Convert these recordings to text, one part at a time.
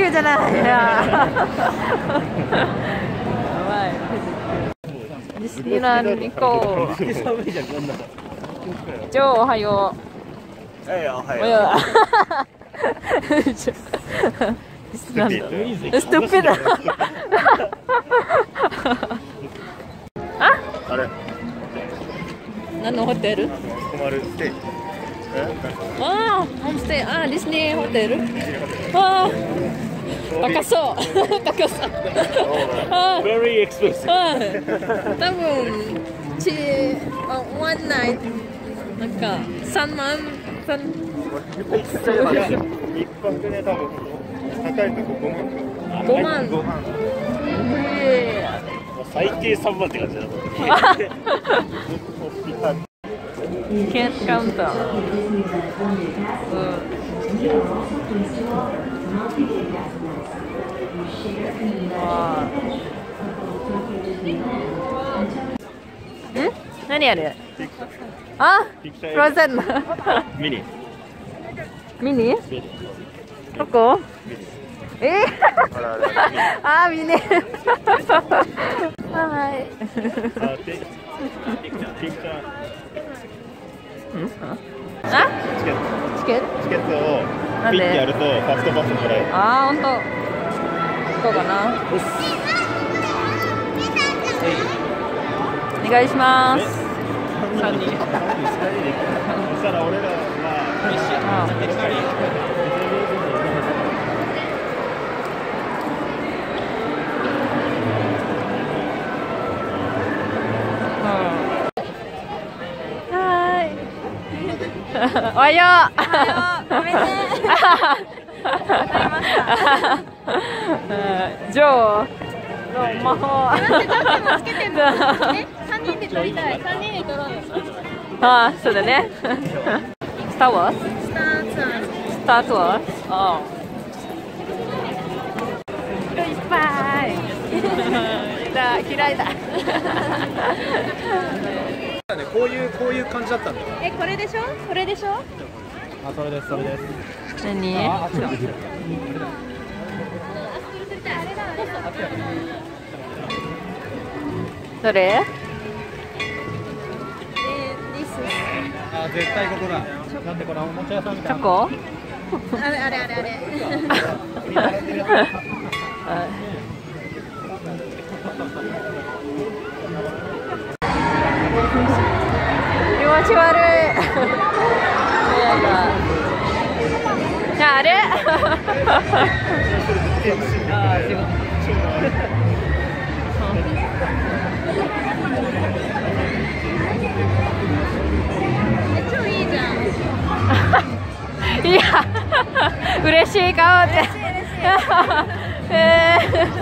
あ富士急じゃない。や。やばい。ディスニーランド行こう。ジョーおはよはい、おはうおはよう。ディスニーランドストゥピッドあ？あれ、何のホテル？泊まるステージ。え？ああホームステイああディズニーホテル。ああ高そう。高そう。あ Very expensive. あ多分ちあワンナイトなんか三万。三。一泊ね、多分高いとこ5万。五万。5万。え最低3万って感じだと。ー、ケンカウンター。うん何あれあ？フローゼンミニ。ミニ？ミニ。どこ？え？あ ミニ。はい。あ。チケット。チケットをなんで？ピッてやるとファストパスもらえる。あーほんと。こうかな。お願いします。そしたら俺らは。あはおはよう。ごめんねうんジョーの魔法。三人で撮りたい三人で撮ろうよあ、そうだね。スターワーズ？スターツアースタートワーズあ人いっぱい。だ、嫌いだ。こういうこういう感じだったんだよ。えこれでしょ？これでしょ？あ、それですそれです。何？あ、あっちだ。どれ？あ、絶対ここだ。だってこれおもちゃ屋さんみたいな。チョコ？あれあれあれあれ気持ち悪い。ああれ？あいいじゃん。いや、嬉しい顔って。えー、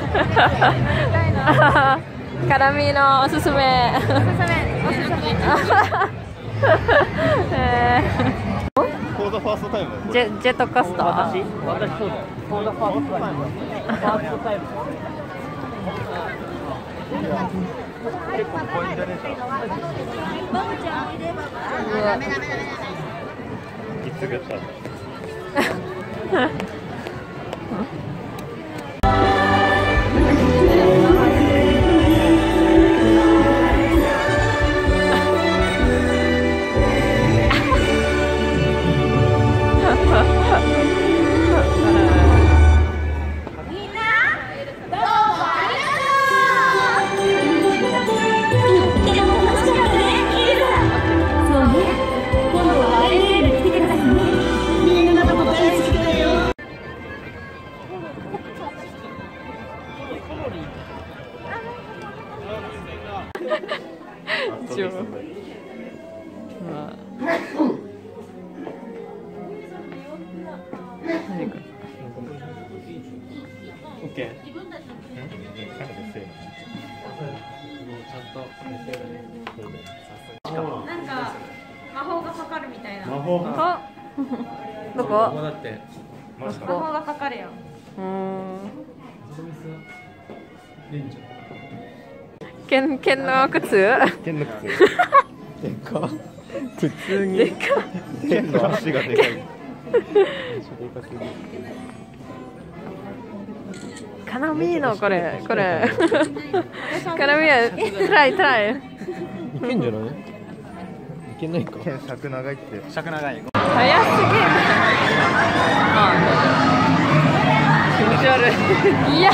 辛みのおすすめ。おすすめ。おすすめ えコードファーストタイム。ー、ジェジェットコースター？私？そうだよ。こんなファーストタイム。ファーストタイム。結構ポイントでした。ダメダメダメダメいつぐった。こ なんか魔法がかかるみたいな。魔法がどこ？魔法がかかるよ。うん。剣剣の靴？剣の靴。でか。普通に。でっか。剣の足がでかい。カナミーノこれこれ。カナミーノトライトライいけんじゃない？いけないか。剣尺長いって。尺長い。早すぎる。あ。気持ち悪い。いや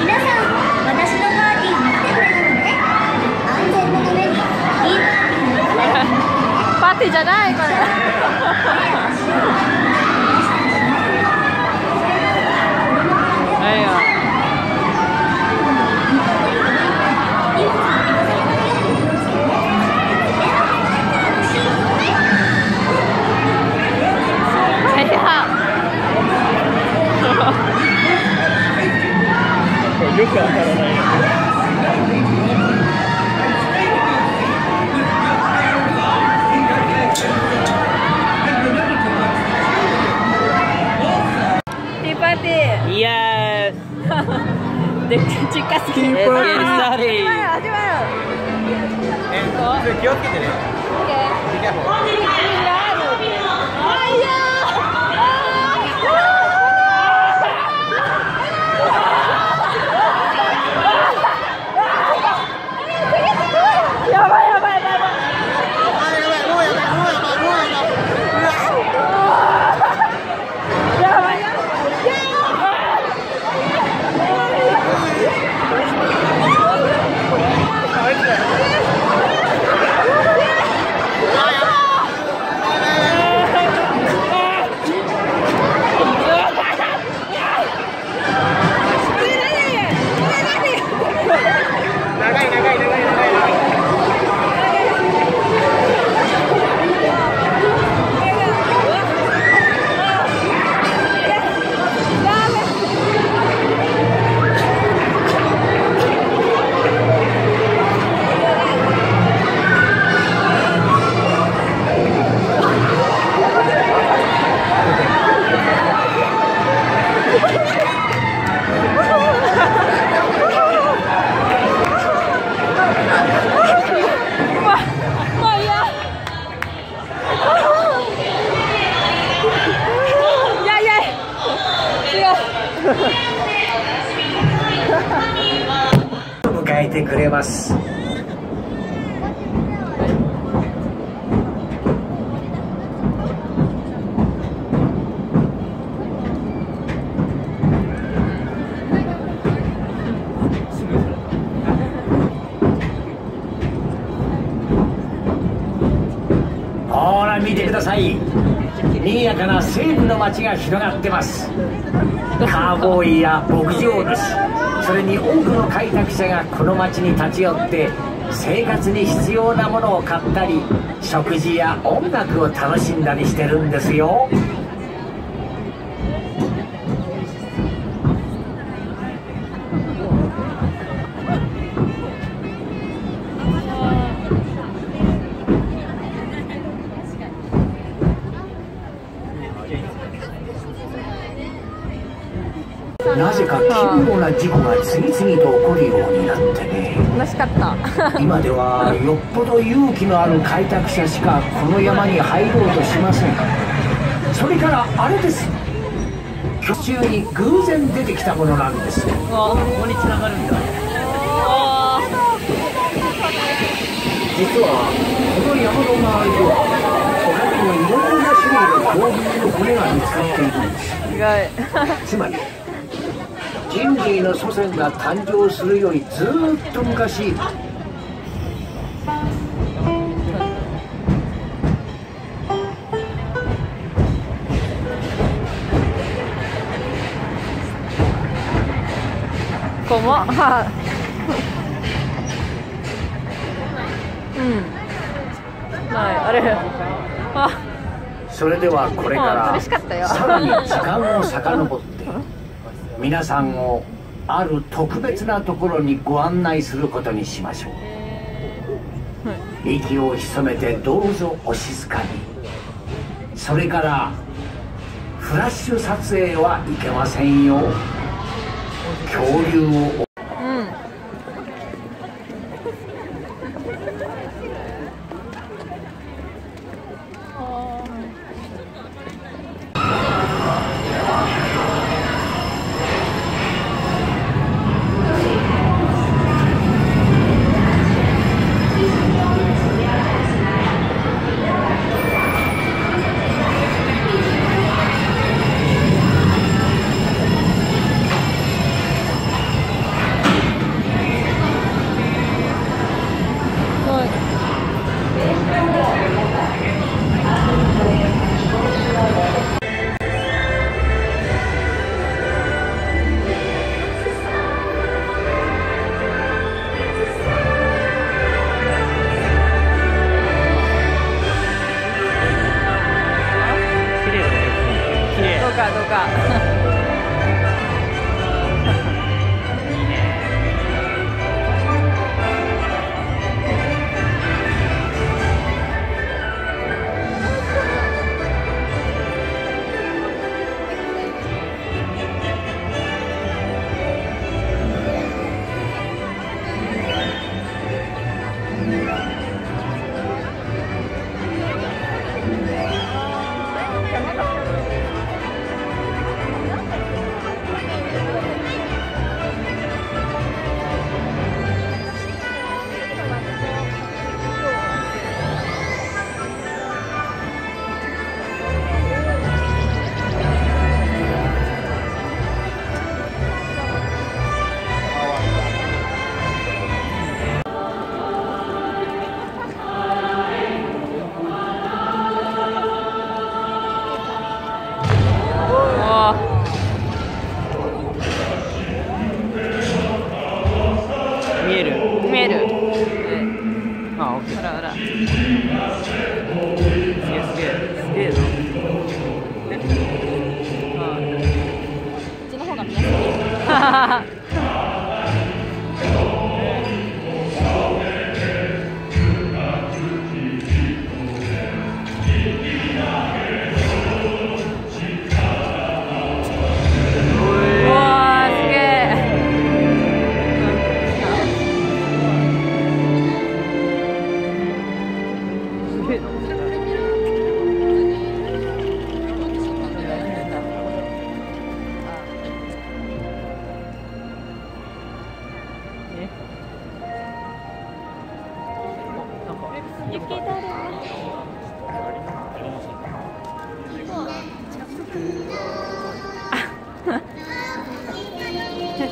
皆さん私のパーティーに来てくれたのね安全のためにいいパーティーのために手じゃないこれ。で近すぎる。ティー。パーほら見てください。賑やかな西部の街が広がってます。カーボーイや牧場主。それに多くの開拓者がこの街に立ち寄って生活に必要なものを買ったり食事や音楽を楽しんだりしてるんですよ。なぜか奇妙な事故が次々と起こるようになってね。楽しかった。今ではよっぽど勇気のある開拓者しかこの山に入ろうとしません。それからあれです。途中に偶然出てきたものなんです。ここにつながるんだ実はこの山の周りでは他にもいろいろな種類の恐竜の骨が見つかっているんです。つまり人類の祖先が誕生するよりずーっと昔。ここ？もは。うん。はい。あれ。あ。それではこれから さらに時間を遡って皆さんをある特別なところにご案内することにしましょう。息を潜めてどうぞお静かに。それからフラッシュ撮影はいけませんよ。恐竜を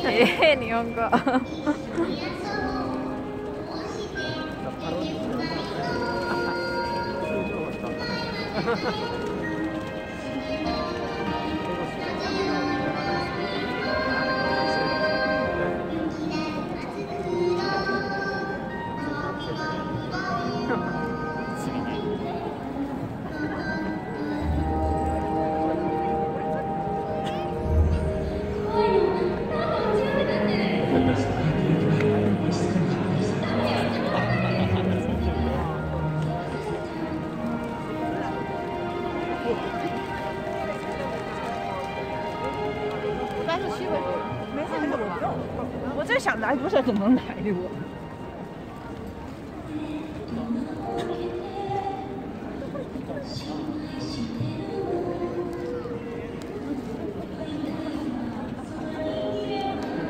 ええ日本語。我 在想来多少怎么能来的我。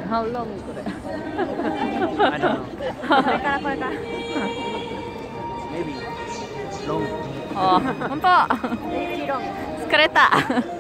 ハウロングこれあれだなこれからこれから maybe long あ本当疲れた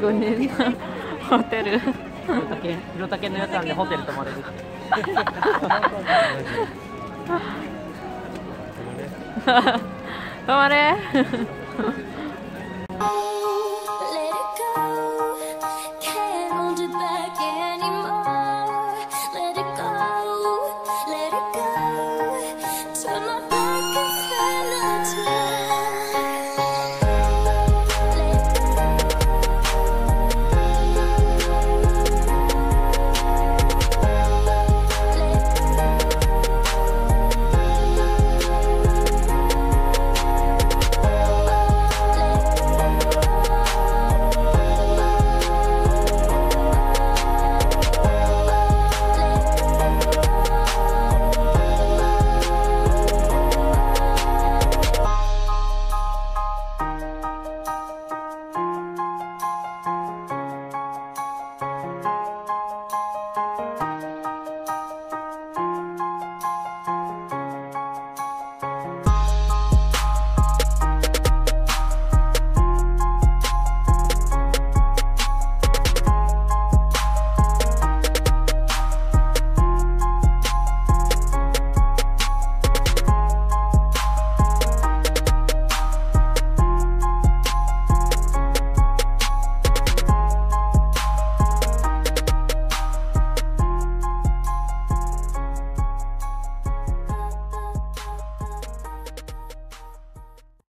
5人のホテル色竹のやつなんでホテル泊まれる泊まれ